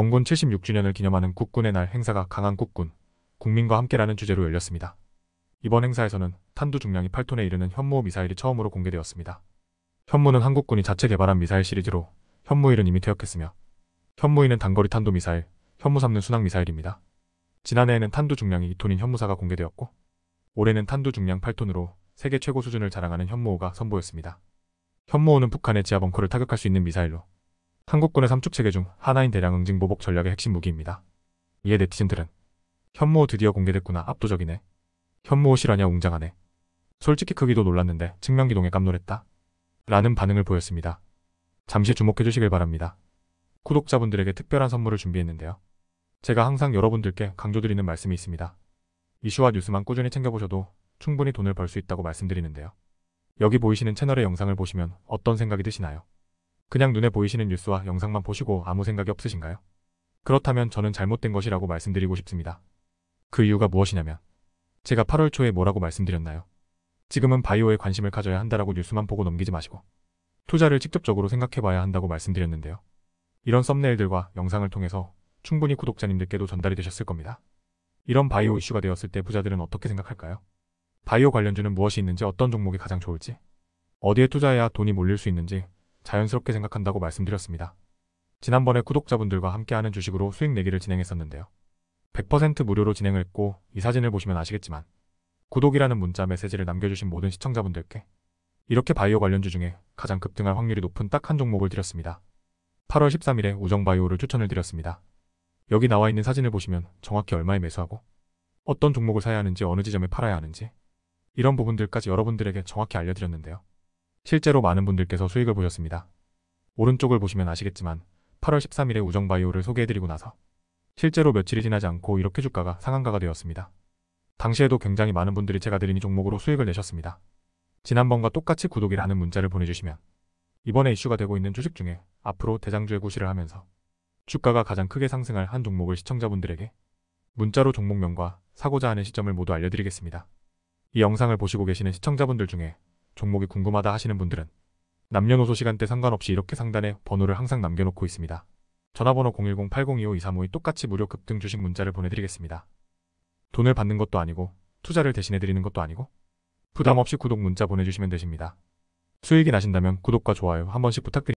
건군 76주년을 기념하는 국군의 날 행사가 강한 국군, 국민과 함께라는 주제로 열렸습니다. 이번 행사에서는 탄두 중량이 8톤에 이르는 현무 미사일이 처음으로 공개되었습니다. 현무는 한국군이 자체 개발한 미사일 시리즈로 현무일은 이미 퇴역했으며 현무이는 단거리 탄도 미사일, 현무 3는 순항 미사일입니다. 지난해에는 탄두 중량이 2톤인 현무사가 공개되었고 올해는 탄두 중량 8톤으로 세계 최고 수준을 자랑하는 현무호가 선보였습니다. 현무호는 북한의 지하 벙커를 타격할 수 있는 미사일로 한국군의 삼축 체계 중 하나인 대량 응징 보복 전략의 핵심 무기입니다. 이에 네티즌들은 현무호 드디어 공개됐구나 압도적이네. 현무호 실화냐 웅장하네. 솔직히 크기도 놀랐는데 측면기동에 깜놀했다. 라는 반응을 보였습니다. 잠시 주목해 주시길 바랍니다. 구독자분들에게 특별한 선물을 준비했는데요. 제가 항상 여러분들께 강조드리는 말씀이 있습니다. 이슈와 뉴스만 꾸준히 챙겨보셔도 충분히 돈을 벌 수 있다고 말씀드리는데요. 여기 보이시는 채널의 영상을 보시면 어떤 생각이 드시나요? 그냥 눈에 보이시는 뉴스와 영상만 보시고 아무 생각이 없으신가요? 그렇다면 저는 잘못된 것이라고 말씀드리고 싶습니다. 그 이유가 무엇이냐면 제가 8월 초에 뭐라고 말씀드렸나요? 지금은 바이오에 관심을 가져야 한다라고 뉴스만 보고 넘기지 마시고 투자를 직접적으로 생각해봐야 한다고 말씀드렸는데요. 이런 썸네일들과 영상을 통해서 충분히 구독자님들께도 전달이 되셨을 겁니다. 이런 바이오 이슈가 되었을 때 부자들은 어떻게 생각할까요? 바이오 관련주는 무엇이 있는지 어떤 종목이 가장 좋을지 어디에 투자해야 돈이 몰릴 수 있는지 자연스럽게 생각한다고 말씀드렸습니다. 지난번에 구독자분들과 함께하는 주식으로 수익 내기를 진행했었는데요. 100% 무료로 진행을 했고 이 사진을 보시면 아시겠지만 구독이라는 문자 메시지를 남겨주신 모든 시청자분들께 이렇게 바이오 관련주 중에 가장 급등할 확률이 높은 딱 한 종목을 드렸습니다. 8월 13일에 우정바이오를 추천을 드렸습니다. 여기 나와 있는 사진을 보시면 정확히 얼마에 매수하고 어떤 종목을 사야 하는지 어느 지점에 팔아야 하는지 이런 부분들까지 여러분들에게 정확히 알려드렸는데요. 실제로 많은 분들께서 수익을 보셨습니다. 오른쪽을 보시면 아시겠지만 8월 13일에 우정바이오를 소개해드리고 나서 실제로 며칠이 지나지 않고 이렇게 주가가 상한가가 되었습니다. 당시에도 굉장히 많은 분들이 제가 드린 이 종목으로 수익을 내셨습니다. 지난번과 똑같이 구독이라는 문자를 보내주시면 이번에 이슈가 되고 있는 주식 중에 앞으로 대장주의 구실을 하면서 주가가 가장 크게 상승할 한 종목을 시청자분들에게 문자로 종목명과 사고자 하는 시점을 모두 알려드리겠습니다. 이 영상을 보시고 계시는 시청자분들 중에 종목이 궁금하다 하시는 분들은 남녀노소 시간대 상관없이 이렇게 상단에 번호를 항상 남겨놓고 있습니다. 전화번호 010-8025-2352 똑같이 무료 급등 주식 문자를 보내드리겠습니다. 돈을 받는 것도 아니고 투자를 대신해드리는 것도 아니고 부담 없이 구독 문자 보내주시면 되십니다. 수익이 나신다면 구독과 좋아요 한 번씩 부탁드립니다.